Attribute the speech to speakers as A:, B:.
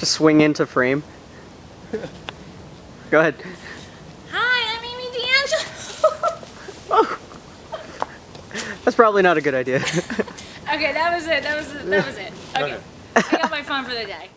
A: Just swing into frame. Go ahead.
B: Hi, I'm Amy DeAngelo. Oh.
A: That's probably not a good idea.
B: okay, that was it. That was it. That was it. Okay. I got my phone for the day.